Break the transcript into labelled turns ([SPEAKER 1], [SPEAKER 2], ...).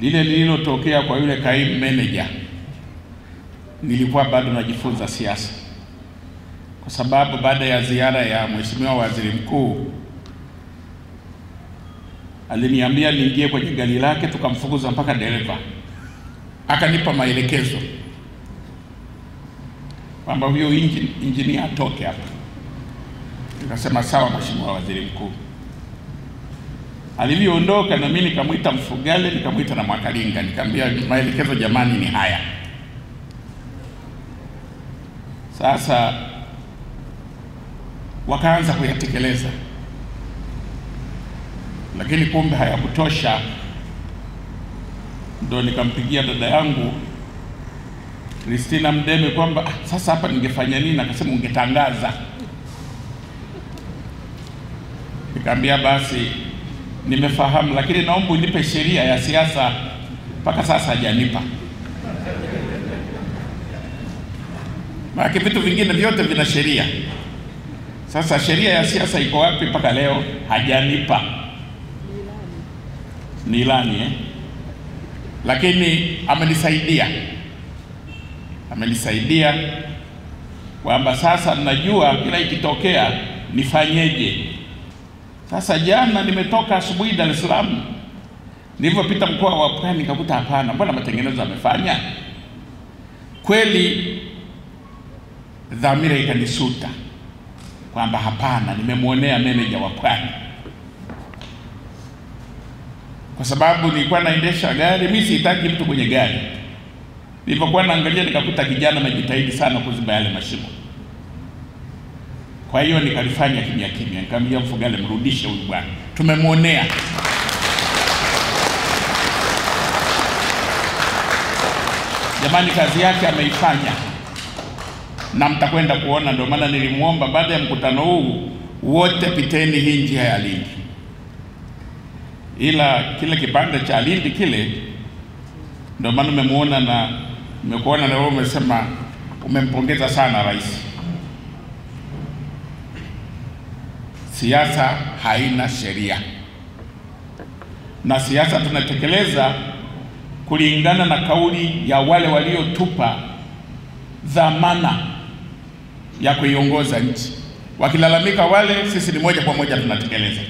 [SPEAKER 1] lile lililotokea kwa yule kaimu manager, nilikuwa bado najifunza siasa, kwa sababu baada ya ziara ya Mheshimiwa Waziri Mkuu aliniambia niingie kwenye gari lake, tukamfukuza mpaka dereva, akanipa maelekezo kwamba huyo injinia atoke hapa. Nikasema sawa, Mheshimiwa Waziri Mkuu. Alivyoondoka na mimi nikamwita Mfugale, nikamwita na Mwakalinga, nikamwambia maelekezo jamani ni haya. Sasa wakaanza kuyatekeleza, lakini kumbe hayakutosha. Ndo nikampigia dada yangu Kristina Mdeme kwamba ah, sasa hapa ningefanya nini? Akasema ungetangaza. Nikamwambia basi nimefahamu, lakini naomba unipe sheria ya siasa. Mpaka sasa hajanipa, maana vitu vingine vyote vina sheria. Sasa sheria ya siasa iko wapi? Mpaka leo hajanipa. Ni ilani eh? Lakini amenisaidia, amenisaidia kwamba sasa najua kila ikitokea nifanyeje. Sasa jana nimetoka asubuhi Dar es Salaam, nilivyopita mkoa wa Pwani nikakuta hapana, mbona matengenezo amefanya kweli. Dhamira ikanisuta kwamba hapana, nimemwonea meneja wa Pwani kwa sababu nilikuwa naendesha gari, mimi sihitaji mtu kwenye gari. Nilipokuwa naangalia nikakuta kijana amejitahidi sana kuziba yale mashimo. Kwa hiyo nikalifanya kimya kimya, nikamwambia Mfugale, mrudishe huyu bwana, tumemwonea. Jamani, kazi yake ameifanya na mtakwenda kuona. Ndio maana nilimwomba baada ya mkutano huu wote piteni hii njia ya Lindi, ila kile kipande cha Lindi kile, ndio maana umemwona na nimekuona na wewe umesema umempongeza sana rais. Siasa haina sheria, na siasa tunatekeleza kulingana na kauli ya wale waliotupa dhamana ya kuiongoza nchi. Wakilalamika wale, sisi ni moja kwa moja tunatekeleza.